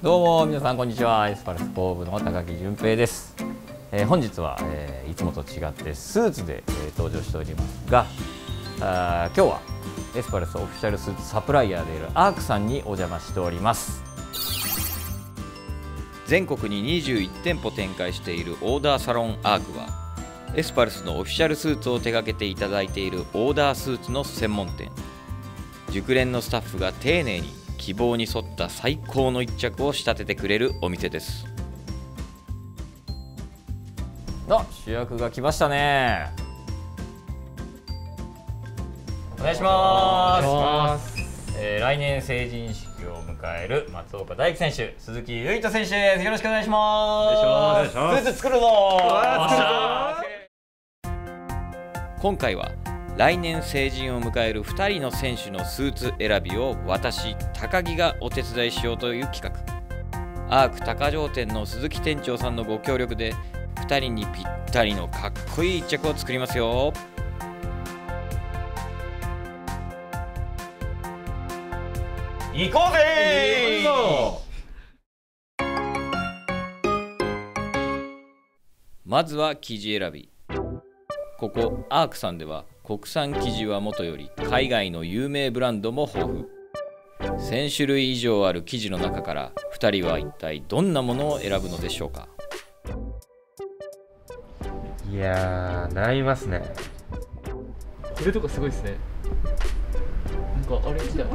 どうも皆さんこんにちは。エスパルス広報部の高木純平です、えー本日は、えーいつもと違ってスーツで、えー登場しておりますがあ今日はエスパルスオフィシャルスーツサプライヤーである arc さんにお邪魔しております。全国に21店舗展開しているオーダーサロン arc はエスパルスのオフィシャルスーツを手掛けていただいているオーダースーツの専門店。熟練のスタッフが丁寧に希望に沿った最高の一着を仕立ててくれるお店です。あ主役が来ましたね。お願いします。えー来年成人式を迎える松岡大輝選手鈴木唯人選手です。よろしくお願いします。お願いします。スーツ作るぞ今回は来年成人を迎える2人の選手のスーツ選びを私高木がお手伝いしようという企画。アーク高城店の鈴木店長さんのご協力で2人にぴったりのかっこいい一着を作りますよ行こうぜ！まずは生地選び。ここアークさんでは国産生地はもとより海外の有名ブランドも豊富。1000種類以上ある生地の中から2人は一体どんなものを選ぶのでしょうか？いやー悩みますね。これとかすごいですね。なんかあれみた。いな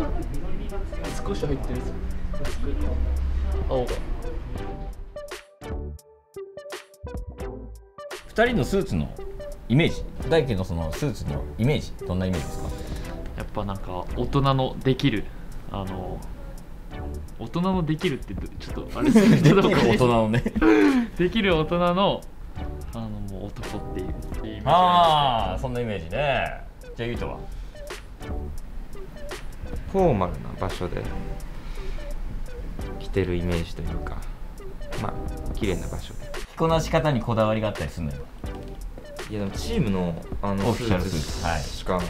少し入ってる青が2人のスーツのイメージ？大輝のそのスーツのイメージどんなイメージですか？やっぱなんか大人のできるあの大人のできるってちょっとあれですねちょっと大人のね。できる大人のあのもう男っていうああそんなイメージね。じゃあゆうとは？フォーマルな場所で着てるイメージというかまあ綺麗な場所で。着こなし方にこだわりがあったりするのよ。いやでもチームのあのオフィシャルスーツしか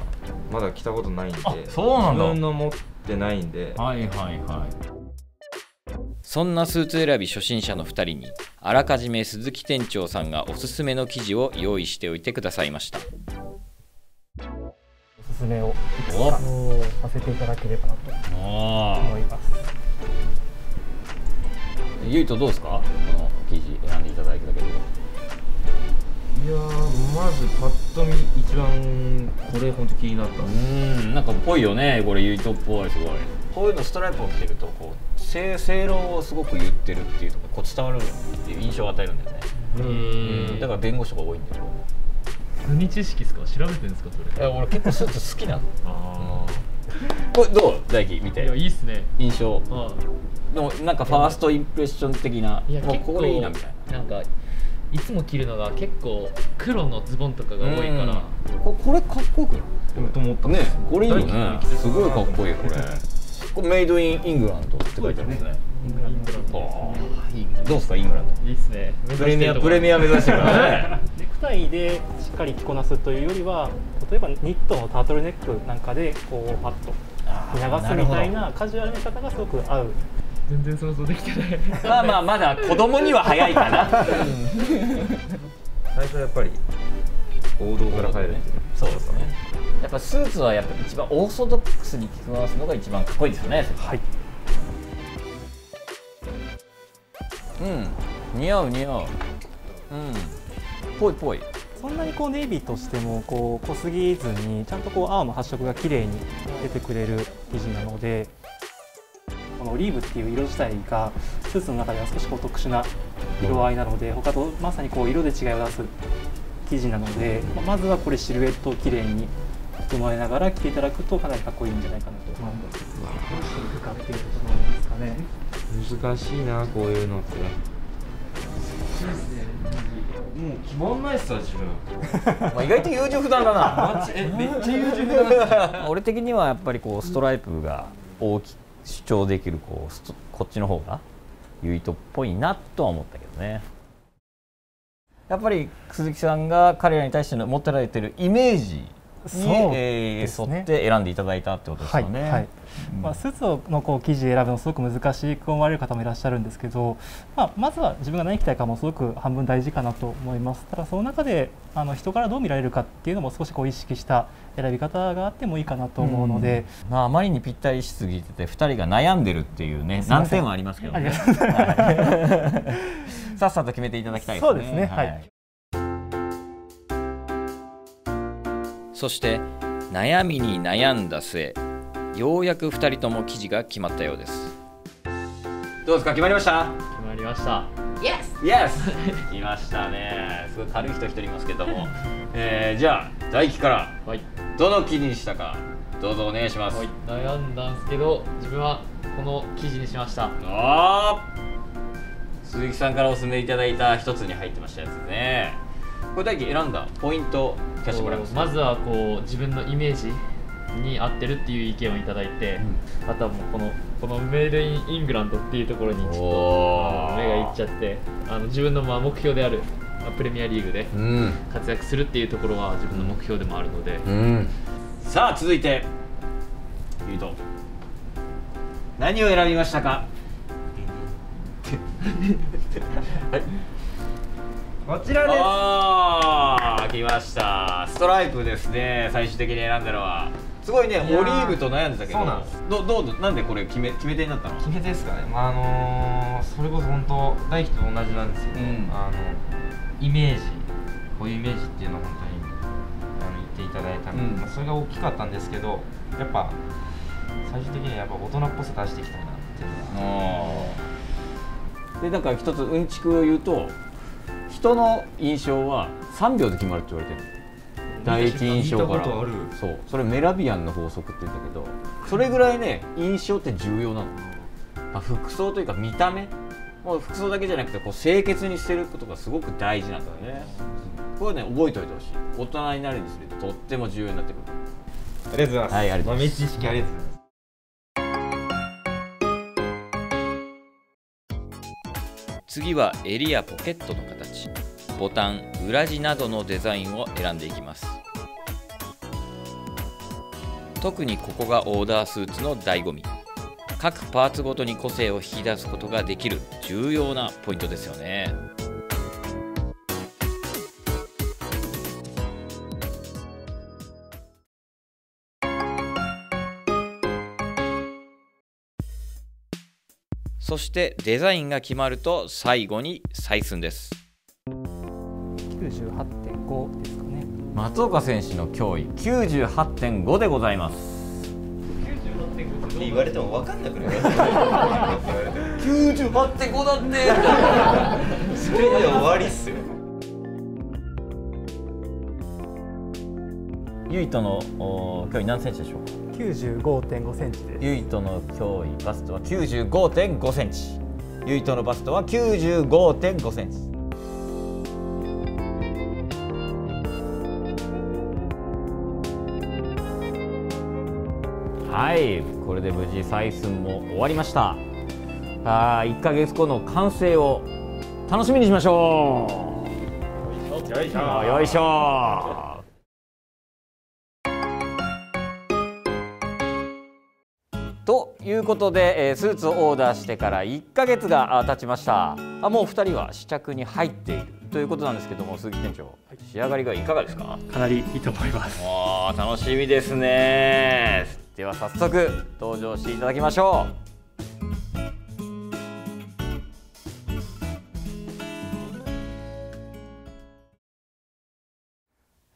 まだ着たことないんであそうなんだ。自分の持ってないんで。はいはいはい。そんなスーツ選び初心者の2人にあらかじめ鈴木店長さんがおすすめの生地を用意しておいてくださいました。おすすめをお。させていただければなとあ思います。ゆいとどうですか？この生地選んでいただいたけどいやーまずパッと見一番これ本当気になった。うーんなんかっぽいよねこれゆいとっぽいすごい。こういうのストライプを着てるとこう正正論をすごく言ってるっていうのがこう伝わるっていう印象を与えるんだよね。うん。だから弁護士が多いんだよ何知識ですか？調べてるんですかそれ。いや俺結構スーツ好きなの。あこれどう？大輝見て。あいやいいっすね。印象。あでもなんかファーストインプレッション的ないや結構もうこれいいなみたいな。なんかいつも着るのが結構黒のズボンとかが多いから。ここれかっこよくない？と思ったね。これいいよね。すごいかっこいいよこれ。これメイドインイングランドって書いてあるんですね。イングランド。ああいいどうですかイングランド。いいっすね。プレミアプレミア目指してるからね ネクタイでしっかり着こなすというよりは例えばニットのタートルネックなんかでこうパッと着流すみたいなカジュアルな方がすごく合う。全然想像できてない。まあまあまだ子供には早いかな。最初はやっぱり王道から入る。んでそうですね。やっぱスーツはやっぱ一番オーソドックスに着こなすのが一番かっこいいですよね。はい。うん。似合う似合う。うんぽいぽいそんなにこうネイビーとしてもこう濃すぎずにちゃんとこう青の発色が綺麗に出てくれる生地なのでこのオリーブっていう色自体がスーツの中では少しこう特殊な色合いなので他とまさにこう色で違いを出す生地なのでままずはこれシルエットを綺麗に整えながら着ていただくとかなりかっこいいんじゃないかなと思います。どうしていくかっていうところですかね。難しいなこういうのってもう決まんないっすわ自分。まあ意外と優柔不断だな。えめっちゃ優柔不断。俺的にはやっぱりこうストライプが大き主張できるこうこっちの方がユイトっぽいなとは思ったけどね。やっぱり鈴木さんが彼らに対しての持ってられてるイメージに、そうえー沿って選んでいただいたってことですはいよね。はい。まあ、スーツのこう生地選ぶのすごく難しく思われる方もいらっしゃるんですけど、まあ、まずは自分が何着たいかもすごく半分大事かなと思います。ただその中であの人からどう見られるかっていうのも少しこう意識した選び方があってもいいかなと思うので、まあ、あまりにぴったりしすぎてて2人が悩んでるっていうね難点はありますけどね。さっさと決めていただきたいですね。そうですね。はいそして悩みに悩んだ末ようやく2人とも記事が決まったようです。どうですか？決まりました？決まりました。イエス来ましたね。すごい軽い人一人いますけども、えー、じゃあ大輝からはい、どの記事にしたかどうぞお願いします、はい、悩んだんですけど自分はこの記事にしました。あー！鈴木さんからお勧めいただいた一つに入ってましたやつねこれ大輝選んだポイント聞かせてもらいます。まずはこう自分のイメージに合ってるっていう意見をいただいて、あとはもうこのこのメイドインイングランドっていうところにちょっと目がいっちゃってあの自分のまあ目標であるまあプレミアリーグでうん。活躍するっていうところは自分の目標でもあるので、うん。さあ続いてゆうと。何を選びましたか？こちらです。ああ来ました。ストライプですね。最終的に選んだのは。すごいねオリーーブと悩んでたけど。そうなんです。どどうなんでこれ決め決め手になったの？決め手ですかね、まああのーそれこそ本当大輝と同じなんですけど、うん。あのイメージこういうイメージっていうのを本当にあの言っていただいたので、うん。まあ、それが大きかったんですけどやっぱ最終的にはやっぱ大人っぽさ出していきたいなっていうのがでなんか一つうんちくを言うと人の印象は3秒で決まるって言われてる第一印象から。そう。それメラビアンの法則って言うんだけどそれぐらいね印象って重要なの、まあ、服装というか見た目。もう服装だけじゃなくてこう清潔にしてることがすごく大事なんだよね。これね覚えておいてほしい。大人になるにつれてとっても重要になってくる。ありがとうございます、はいありがとうございます。豆知識ありがとうございます次は襟やポケットの形。ボタン裏地などのデザインを選んでいきます。特にここがオーダースーツの醍醐味。各パーツごとに個性を引き出すことができる重要なポイントですよね。そしてデザインが決まると最後に採寸です。98.5ですかね。松岡選手の脅威98.5でございます。って言われても分かんなくなる98.5だって。それで終わりっすよ。ユイとのお脅威何センチでしょうか？95.5センチです。ユイとの脅威バストは95.5センチ。ユイとのバストは95.5センチ。はいこれで無事採寸も終わりました。あー1ヶ月後の完成を楽しみにしましょう。よいしょ。よいしょいうことで、えースーツをオーダーしてから1ヶ月があ経ちました。あもう2人は試着に入っているということなんですけども鈴木店長、仕上がりがいかがですか？かなりいいと思います。おー楽しみですね。では早速登場していただきましょ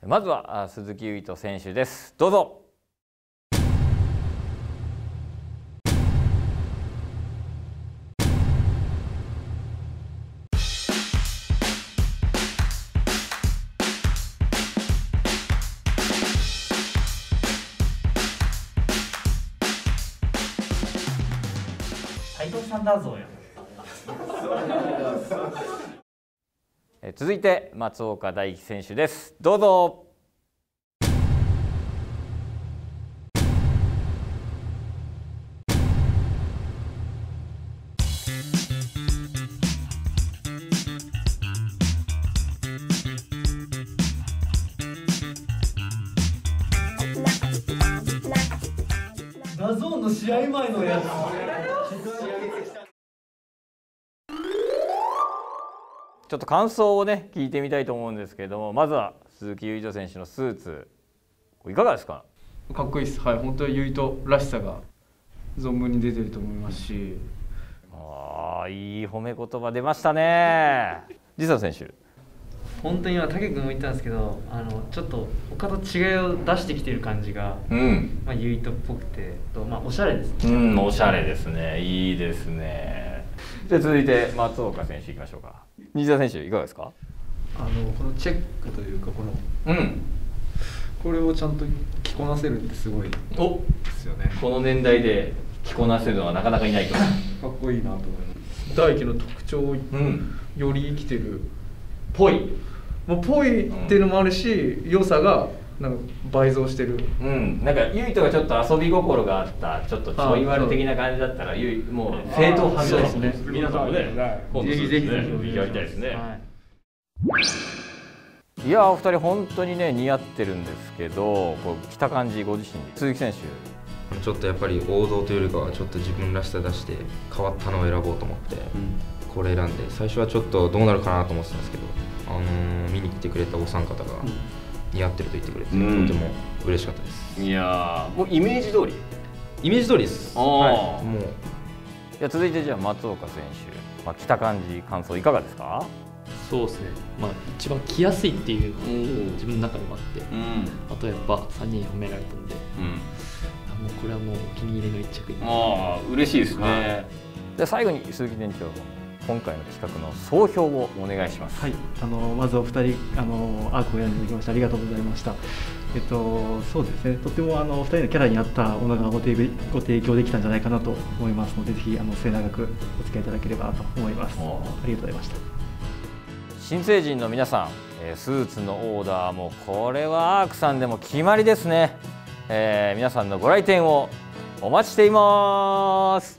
う。まずはあ鈴木唯人選手です。どうぞさんだぞや。続いて松岡大樹選手です。どうぞ。ちょっと感想をね聞いてみたいと思うんですけれどもまずは鈴木唯人選手のスーツいかがですか？かっこいいです。はい本当に唯人らしさが存分に出てると思いますし。ああいい褒め言葉出ましたね。実は選手。本当に今武君も言ったんですけどあのちょっと他と違いを出してきてる感じが、うん。まあ、ユイトっぽくてと、まあ、おしゃれです。ねうんおしゃれですね。いいですねじゃあ続いて松岡選手いきましょうか。西田選手いかがですか？あのこのチェックというかこのうん。これをちゃんと着こなせるってすごいでおすよね。この年代で着こなせるのはなかなかいないと。かっこいいなと思います。大輝の特徴をうん。より生きてる。ぽい。もうぽいっていうのもあるし、良さがなんか倍増してる。うん、なんかゆいとがちょっと遊び心があったちょっとちょい悪的な感じだったらゆいもう正統派そうですね。皆さんもね今度ぜひぜひ。ねやりたいですね、はい。い、やーお二人本当にね似合ってるんですけどこう着た感じご自身鈴木選手。ちょっとやっぱり王道というよりかはちょっと自分らしさ出して変わったのを選ぼうと思って、これ選んで最初はちょっとどうなるかなと思ってたんですけど、あのー見に来てくれたお三方が似合ってると言ってくれて、うん。とても嬉しかったです。いやもうイメージ通り？イメージ通りです。はい、もう。いや続いてじゃあ松岡選手、まあ、着た感じ感想いかがですか？そうですね。まあ一番着やすいっていうのが自分の中でもあってうん。あとやっぱ3人に褒められたんでうん。あもうこれはもうお気に入りの一着に。ああ嬉しいですね、はで最後に鈴木店長今回の企画の総評をお願いしますはい、あのまずお二人あのアークを選んでいただきましてありがとうございました。えっとそうですね。とてもあのお二人のキャラに合ったものがご提供ご提供できたんじゃないかなと思いますので、ぜひあの末永くお付き合いいただければなと思います。あおりがとうございました。新成人の皆さん、えースーツのオーダーもこれはアークさんでも決まりですね、えー皆さんのご来店をお待ちしています